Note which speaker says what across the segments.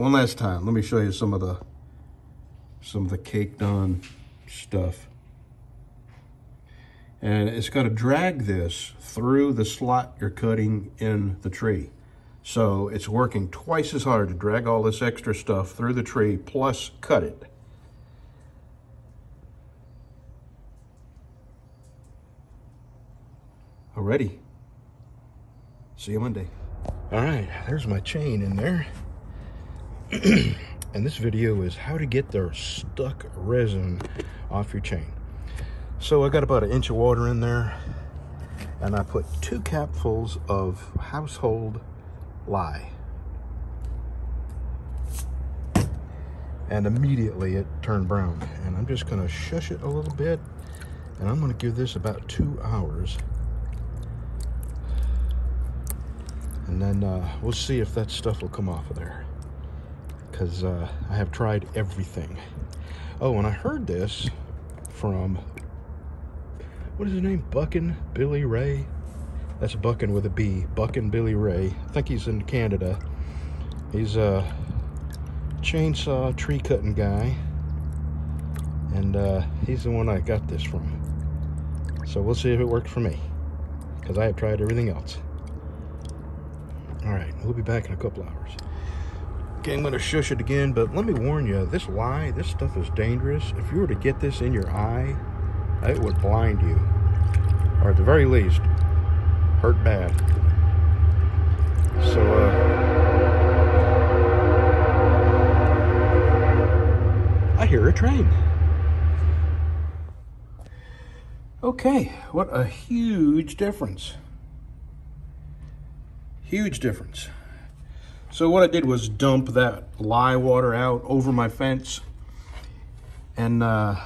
Speaker 1: one last time, let me show you some of the some of the caked on stuff. And it's got to drag this through the slot you're cutting in the tree. So it's working twice as hard to drag all this extra stuff through the tree plus cut it. Already. See you Monday. All right, there's my chain in there. and this video is how to get the stuck resin off your chain. So I got about an inch of water in there and I put two capfuls of household lye. And immediately it turned brown. And I'm just gonna shush it a little bit and I'm gonna give this about two hours. And then uh, we'll see if that stuff will come off of there. Because uh, I have tried everything. Oh, and I heard this from, what is his name? Buckin Billy Ray? That's Buckin with a B. Buckin Billy Ray. I think he's in Canada. He's a chainsaw tree cutting guy. And uh, he's the one I got this from. So we'll see if it worked for me. Because I have tried everything else. All right, we'll be back in a couple hours. Okay, I'm gonna shush it again, but let me warn you, this lye, this stuff is dangerous. If you were to get this in your eye, it would blind you. Or at the very least, hurt bad. So, uh, I hear a train. Okay, what a huge difference. Huge difference. So what I did was dump that lye water out over my fence. And uh,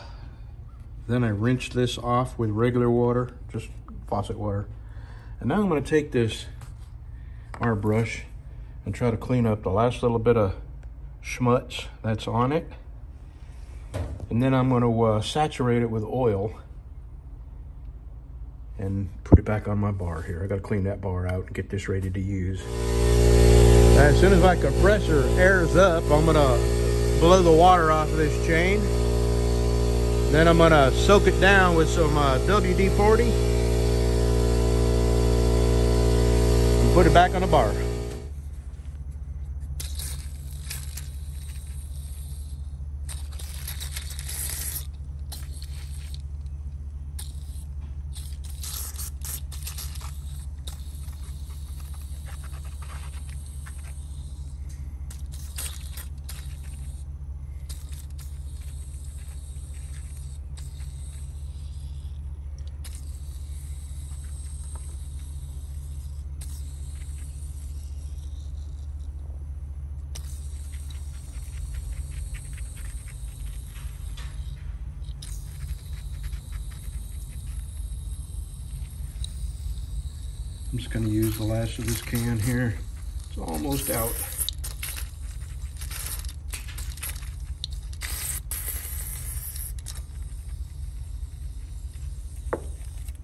Speaker 1: then I rinsed this off with regular water, just faucet water. And now I'm gonna take this our brush and try to clean up the last little bit of schmutz that's on it. And then I'm gonna uh, saturate it with oil and put it back on my bar here. I gotta clean that bar out and get this ready to use. As soon as my compressor airs up, I'm gonna blow the water off of this chain. Then I'm gonna soak it down with some uh, WD-40 and put it back on the bar. I'm just gonna use the last of this can here. It's almost out.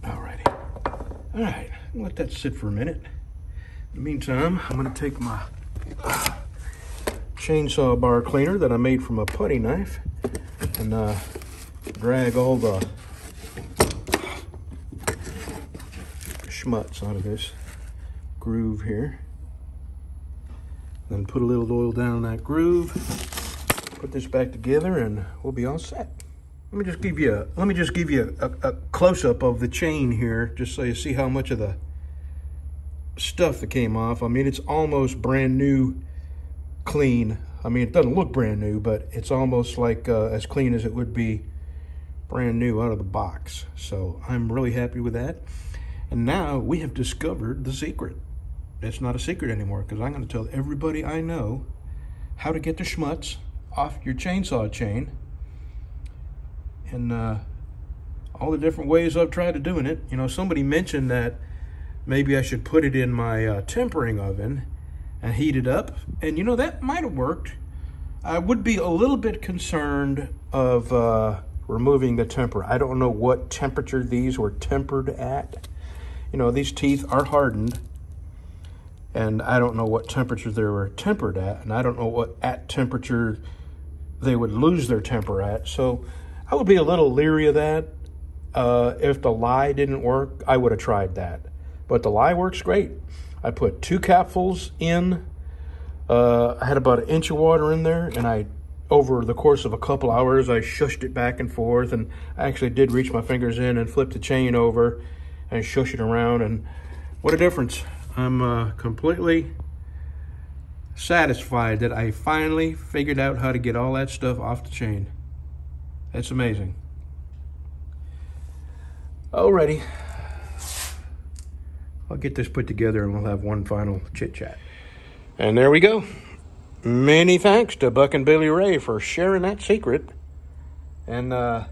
Speaker 1: Alrighty. All right, let that sit for a minute. In the meantime, I'm gonna take my chainsaw bar cleaner that I made from a putty knife and uh, drag all the schmutz out of this groove here. Then put a little oil down that groove, put this back together and we'll be all set. Let me just give you a, let me just give you a, a close-up of the chain here, just so you see how much of the stuff that came off. I mean, it's almost brand new, clean. I mean, it doesn't look brand new, but it's almost like uh, as clean as it would be brand new out of the box. So I'm really happy with that. And now we have discovered the secret. It's not a secret anymore because I'm going to tell everybody I know how to get the schmutz off your chainsaw chain and uh, all the different ways I've tried to doing it. You know, somebody mentioned that maybe I should put it in my uh, tempering oven and heat it up. And you know, that might have worked. I would be a little bit concerned of uh, removing the temper. I don't know what temperature these were tempered at. You know, these teeth are hardened and I don't know what temperature they were tempered at, and I don't know what at temperature they would lose their temper at. So I would be a little leery of that. Uh, if the lye didn't work, I would have tried that. But the lye works great. I put two capfuls in. Uh, I had about an inch of water in there, and I, over the course of a couple hours, I shushed it back and forth, and I actually did reach my fingers in and flip the chain over and shush it around, and what a difference. I'm uh, completely satisfied that I finally figured out how to get all that stuff off the chain. That's amazing. Alrighty. I'll get this put together and we'll have one final chit chat. And there we go. Many thanks to Buckin Billy Ray for sharing that secret. And uh,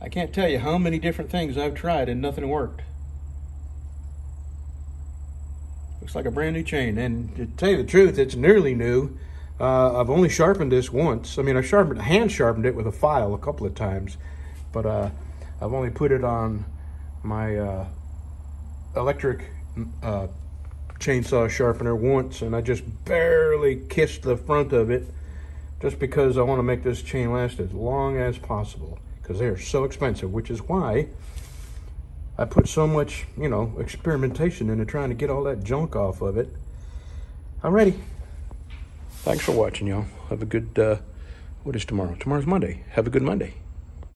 Speaker 1: I can't tell you how many different things I've tried and nothing worked. Looks like a brand new chain. And to tell you the truth, it's nearly new. Uh, I've only sharpened this once. I mean, I sharpened, hand sharpened it with a file a couple of times, but uh, I've only put it on my uh, electric uh, chainsaw sharpener once, and I just barely kissed the front of it just because I want to make this chain last as long as possible because they are so expensive, which is why I put so much, you know, experimentation into trying to get all that junk off of it. I'm ready. Thanks for watching, y'all. Have a good, uh, what is tomorrow? Tomorrow's Monday. Have a good Monday.